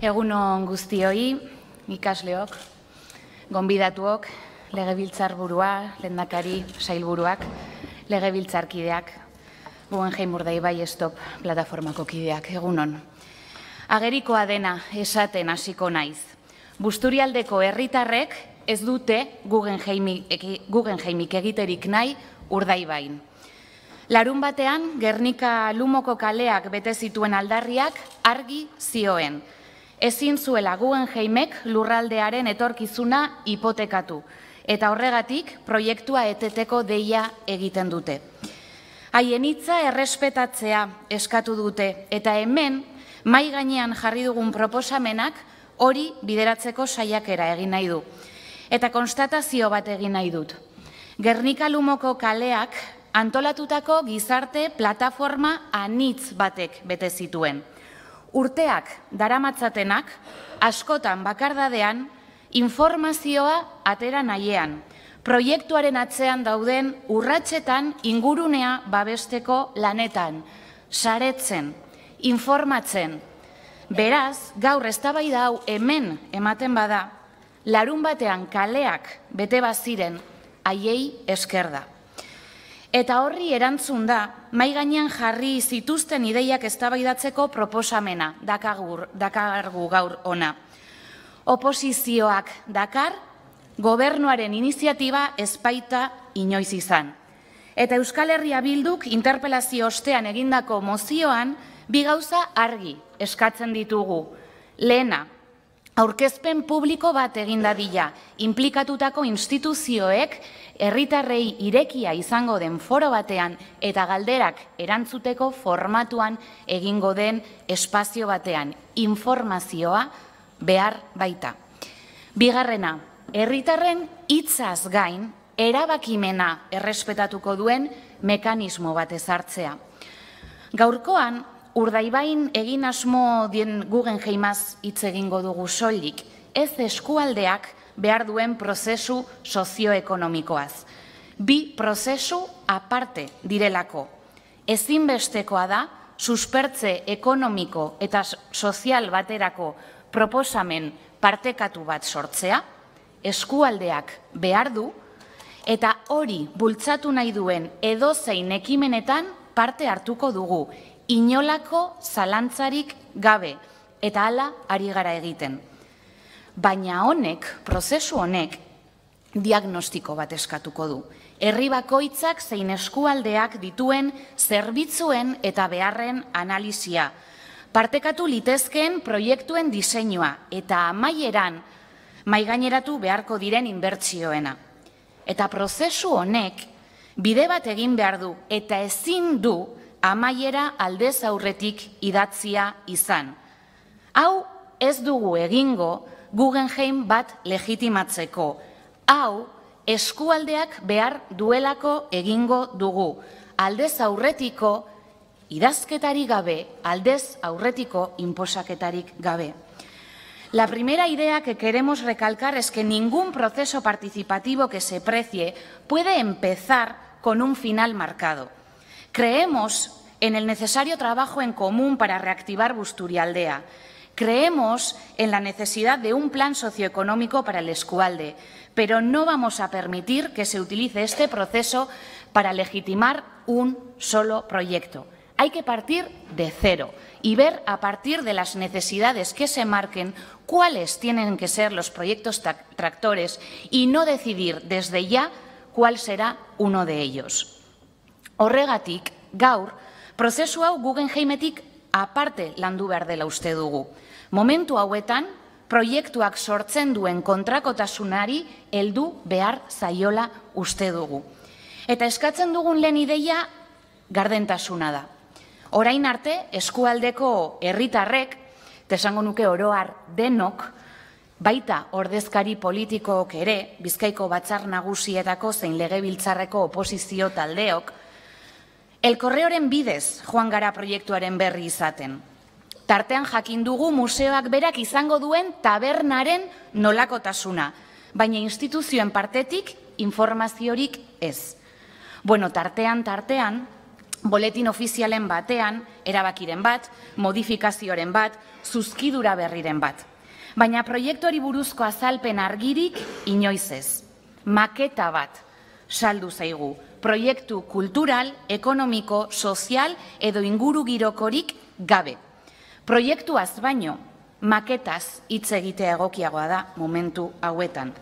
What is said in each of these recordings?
Egunon guztioi, ikasleok, gonbidatuok, legebiltzarburua, lehendakari, sailburuak, legebiltzarkideak, Guggenheim Urdai Bai Stop plataformako kideak, egunon. Agerikoa dena esaten hasiko naiz. Busturialdeko herritarrek ez dute Guggenheimik egiterik nahi Urdai Bain. Larun batean, Gernika Lumoko kaleak bete zituen aldarriak argi zioen. Ezin zuela Guggenheimek lurraldearen etorkizuna hipotekatu eta horregatik proiektua eteteko deia egiten dute. Haien hitza errespetatzea eskatu dute eta hemen mai gainean jarri dugun proposamenak hori bideratzeko saiakera egin nahi du. Eta konstatazio bat egin nahi dut. Gernika Lumoko kaleak antolatutako gizarte plataforma anitz batek bete zituen. Urteak daramatzatenak askotan bakardadean informazioa atera nahiean, proiektuaren atzean dauden urratsetan ingurunea babesteko lanetan, saretzen, informatzen. Beraz, gaur eztabaida hau hemen ematen bada, larun batean kaleak bete baziren haiei esker da. Eta horri erantzun da, mai gainean jarri zituzten ideiak eztabaidatzeko proposamena dakargu gaur ona oposizioak dakar, gobernuaren iniziatiba ezpaita inoiz izan. Eta Euskal Herria Bilduk interpelazio ostean egindako mozioan bi gauza argi eskatzen ditugu. Lehena, aurkezpen publiko bat egin dadila, implikatutako instituzioek herritarrei irekia izango den foro batean eta galderak erantzuteko formatuan egingo den espazio batean informazioa behar baita. Bigarrena, herritarren hitzaz gain erabakimena errespetatuko duen mekanismo bat ezartzea. Gaurkoan, urdaibain egin asmo dien Guggenheimaz hitz egingo dugu soilik, ez eskualdeak behar duen prozesu sozioekonomikoaz. Bi prozesu aparte direlako. Ezinbestekoa da, suspertze ekonomiko eta sozial baterako proposamen partekatu bat sortzea, eskualdeak behar du, eta hori bultzatu nahi duen edozein ekimenetan parte hartuko dugu, inolako zalantzarik gabe, eta hala ari gara egiten. Baina honek, prozesu honek, diagnostiko bat eskatuko du. Herri bakoitzak zein eskualdeak dituen zerbitzuen eta beharren analizia, partekatu litezkeen proiektuen diseinua eta amaieran maigaineratu beharko diren inbertsioena. Eta prozesu honek bide bat egin behar du eta ezin du amaiera aldez aurretik idatzia izan. Hau ez dugu egingo Guggenheim bat legitimatzeko. Hau eskualdeak behar duelako egingo dugu. Aldez aurretiko idazketari gabe, aldez aurretiko inposaketarik gabe. La primera idea que queremos recalcar es que ningún proceso participativo que se precie puede empezar con un final marcado. Creemos en el necesario trabajo en común para reactivar Busturialdea. Creemos en la necesidad de un plan socioeconómico para el Escualde, pero no vamos a permitir que se utilice este proceso para legitimar un solo proyecto. Hay que partir de cero y ver a partir de las necesidades que se marquen cuáles tienen que ser los proyectos tractores y no decidir desde ya cuál será uno de ellos. Horregatik, gaur, prozesu hau Guggenheimetik aparte landu behar dela uste dugu. Momentu hauetan, proiektuak sortzen duen kontrakotasunari heldu behar zaiola uste dugu. Eta eskatzen dugun lehen ideia gardentasuna da. Orain arte, eskualdeko herritarrek, tesango nuke oroar denok, baita ordezkari politikook ere, bizkaiko batzar nagusietako zein legebiltzarreko oposizio taldeok, elkorreoren bidez joan gara proiektuaren berri izaten. Tartean jakin dugu museoak berak izango duen tabernaren nolakotasuna, baina instituzioen partetik informaziorik ez. Bueno, tartean, tartean, boletin ofizialen batean, erabakiren bat, modifikazioaren bat, zuzkidura berriren bat. Baina proiektuari buruzko azalpen argirik inoiz ez. Maketa bat saldu zaigu. Proiektu kultural, ekonomiko, sozial edo inguru girokorik gabe. Proiektuaz baino, maketaz hitz egitea egokiagoa da momentu hauetan.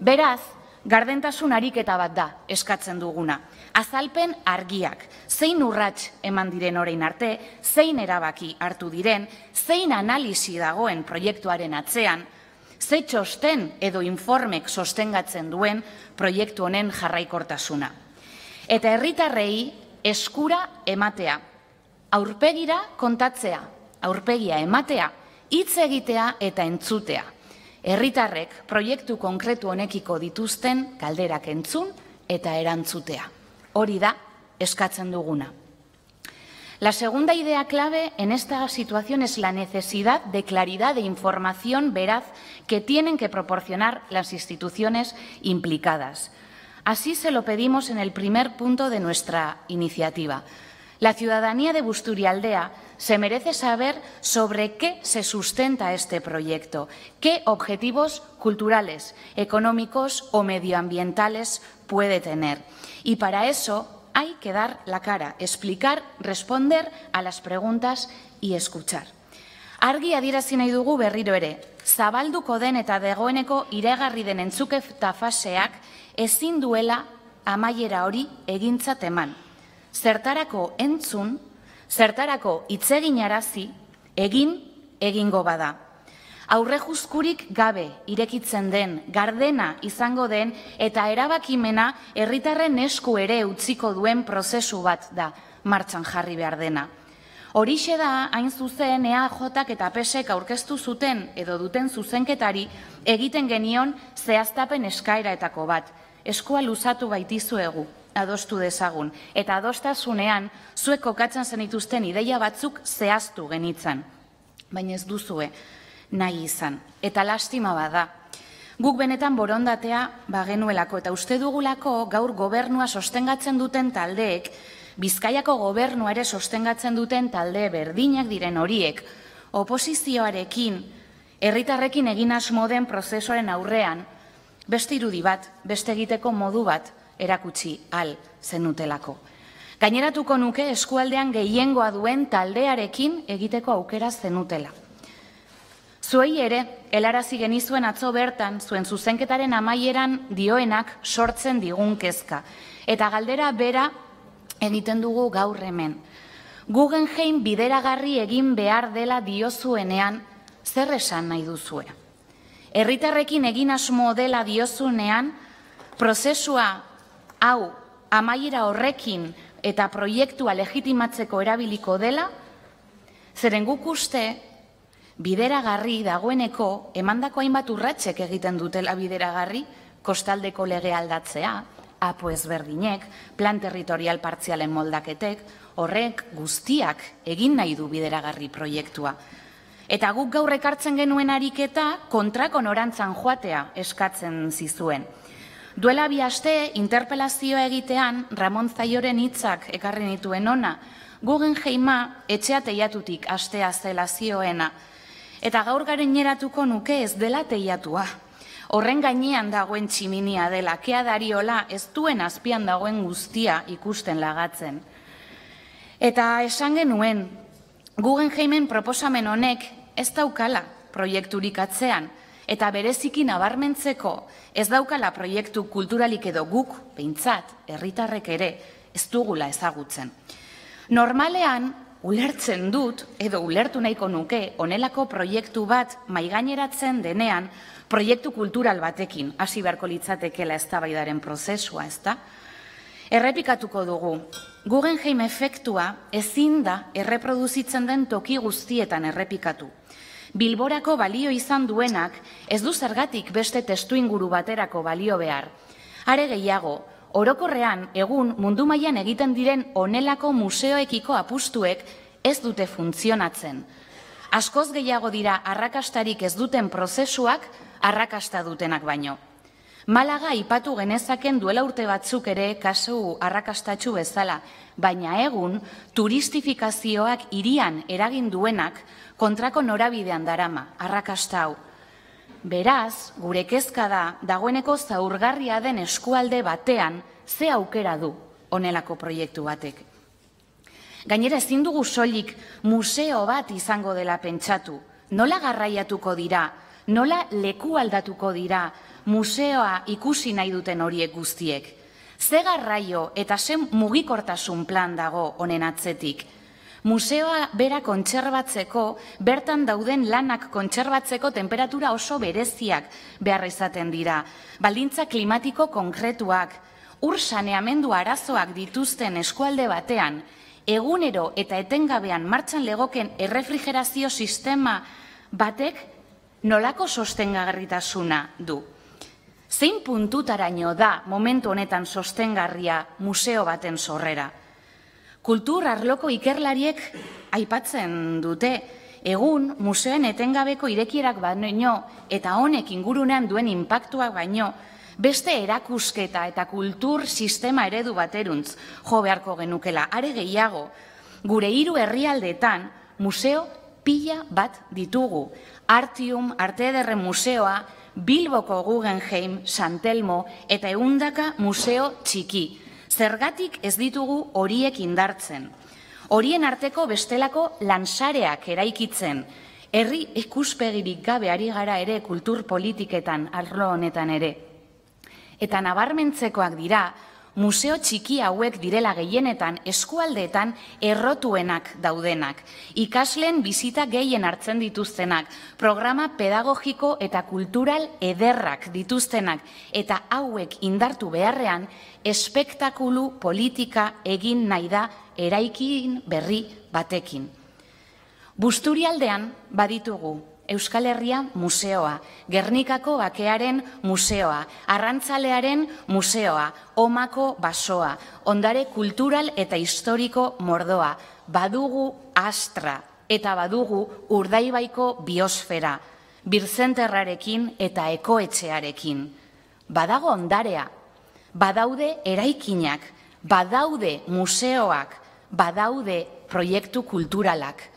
Beraz, gardentasun ariketa bat da eskatzen duguna. Azalpen argiak, zein urrats eman diren orain arte, zein erabaki hartu diren, zein analisi dagoen proiektuaren atzean, ze txosten edo informek sostengatzen duen proiektu honen jarraikortasuna. Eta herritarrei eskura ematea, aurpegira kontatzea, aurpegia ematea, hitz egitea eta entzutea. Herritarrek proiektu konkretu honekiko dituzten kalderak entzun eta erantzutea. Hori da eskatzen duguna. La segunda idea clave en esta situación es la necesidad de claridad de información veraz que tienen que proporcionar las instituciones implicadas. Así se lo pedimos en el primer punto de nuestra iniciativa. La ciudadanía de Busturialdea se merece saber sobre qué se sustenta este proyecto, qué objetivos culturales, económicos o medioambientales puede tener. Y para eso hay que dar la cara, explicar, responder a las preguntas y escuchar. Argi adierazi nahi dugu berriro ere, zabalduko den eta degoeneko iregarri den entzuke faseak ezin duela amaiera hori egintzat eman. Zertarako entzun, zertarako arazi, egin egingo bada. Aurre juskurik gabe irekitzen den, gardena izango den eta erabakimena herritarren esku ere utziko duen prozesu bat da martxan jarri behar dena. Horixe da, hain zuzen, EAJak eta PESek aurkeztu zuten edo duten zuzenketari egiten genion zehaztapen eskaeraetako bat. Eskua luzatu baitizuegu adostu dezagun. Eta adostasunean, zuek kokatzen zenituzten ideia batzuk zehaztu genitzan. Baina ez duzue nahi izan. Eta lastima bada. Guk benetan borondatea bagenuelako eta uste dugulako gaur gobernua sostengatzen duten taldeek, Bizkaiako gobernua ere sostengatzen duten talde berdinak diren horiek, oposizioarekin, herritarrekin egin asmo den prozesuaren aurrean, beste irudi bat, beste egiteko modu bat erakutsi al zenutelako. Gaineratuko nuke eskualdean gehiengoa duen taldearekin egiteko aukera zenutela. Zuei ere, helarazi genizuen atzo bertan, zuen zuzenketaren amaieran dioenak sortzen digun kezka. Eta galdera bera egiten dugu gaur hemen. Guggenheim bideragarri egin behar dela diozuenean, zer esan nahi duzue? Herritarrekin egin asmo dela diozunean, prozesua hau amaiera horrekin eta proiektua legitimatzeko erabiliko dela, zeren guk uste bideragarri dagoeneko emandako hainbat urratsek egiten dutela bideragarri, kostaldeko lege aldatzea, apo ezberdinek, plan territorial partzialen moldaketek, horrek guztiak egin nahi du bideragarri proiektua. Eta guk gaur ekartzen genuen ariketa kontrako norantzan joatea eskatzen zizuen. Duela bi aste interpelazioa egitean Ramon Zaioren hitzak ekarri nituen ona, Guggenheima etxea teiatutik astea zela zioena. Eta gaur gareneratuko nuke ez dela teiatua. Horren gainean dagoen tximinia dela, kea dariola ez duen azpian dagoen guztia ikusten lagatzen. Eta esan genuen, Guggenheimen proposamen honek ez daukala proiekturik atzean, eta bereziki nabarmentzeko ez daukala proiektu kulturalik edo guk, behintzat, herritarrek ere, ez dugula ezagutzen. Normalean, ulertzen dut, edo ulertu nahiko nuke, onelako proiektu bat maigaineratzen denean, proiektu kultural batekin, hasi beharko litzatekela ez tabaidaren prozesua, ez da? Errepikatuko dugu, Guggenheim efektua ezin da erreproduzitzen den toki guztietan errepikatu. Bilborako balio izan duenak ez du zergatik beste testu inguru baterako balio behar. Are gehiago, orokorrean egun mundu mailan egiten diren onelako museoekiko apustuek ez dute funtzionatzen. Askoz gehiago dira arrakastarik ez duten prozesuak arrakasta dutenak baino. Malaga ipatu genezaken duela urte batzuk ere kasu arrakastatxu bezala, baina egun turistifikazioak irian eragin duenak kontrako norabidean darama, arrakasta hau. Beraz, gure kezka da, dagoeneko zaurgarria den eskualde batean, ze aukera du onelako proiektu batek. Gainera ezin dugu soilik museo bat izango dela pentsatu. Nola garraiatuko dira, nola leku aldatuko dira museoa ikusi nahi duten horiek guztiek. Ze garraio eta ze mugikortasun plan dago honen atzetik. Museoa bera kontserbatzeko, bertan dauden lanak kontserbatzeko temperatura oso bereziak behar izaten dira. Baldintza klimatiko konkretuak, ur saneamendu arazoak dituzten eskualde batean, egunero eta etengabean martxan legoken errefrigerazio sistema batek nolako sostengagarritasuna du. Zein puntutaraino da momentu honetan sostengarria museo baten sorrera? Kultur arloko ikerlariek aipatzen dute, egun museoen etengabeko irekierak baino eta honek ingurunean duen inpaktuak baino, beste erakusketa eta kultur sistema eredu bateruntz jo beharko genukela. Are gehiago, gure hiru herrialdetan museo pila bat ditugu. Artium, Arte Ederre Museoa, Bilboko Guggenheim, Santelmo eta Eundaka Museo Txiki. Zergatik ez ditugu horiek indartzen. Horien arteko bestelako lansareak eraikitzen, herri ikuspegirik gabe ari gara ere kultur politiketan arlo honetan ere. Eta nabarmentzekoak dira, museo txiki hauek direla gehienetan eskualdeetan errotuenak daudenak, ikasleen bizita gehien hartzen dituztenak, programa pedagogiko eta kultural ederrak dituztenak, eta hauek indartu beharrean, espektakulu politika egin nahi da eraikin berri batekin. Busturialdean baditugu Euskal Herria Museoa, Gernikako Bakearen Museoa, Arrantzalearen Museoa, Omako Basoa, Ondare Kultural eta Historiko Mordoa, badugu Astra eta badugu Urdaibaiko Biosfera, Birzenterrarekin eta Ekoetxearekin. Badago ondarea, badaude eraikinak, badaude museoak, badaude proiektu kulturalak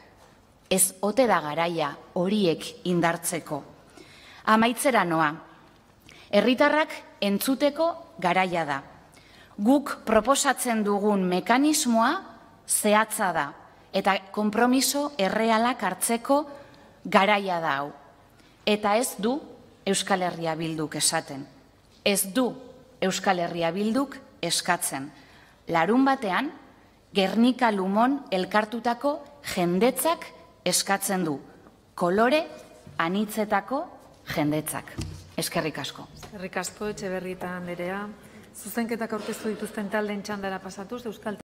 ez ote da garaia horiek indartzeko. Amaitzera noa, herritarrak entzuteko garaia da. Guk proposatzen dugun mekanismoa zehatza da eta konpromiso errealak hartzeko garaia da hau. Eta ez du Euskal Herria Bilduk esaten. Ez du Euskal Herria Bilduk eskatzen. Larun batean, Gernika Lumon elkartutako jendetzak eskatzen du kolore anitzetako jendetzak. Eskerrik asko. Eskerrik asko etxe berrita anderea. Zuzenketak aurkeztu dituzten taldeen txandara pasatuz, Euskal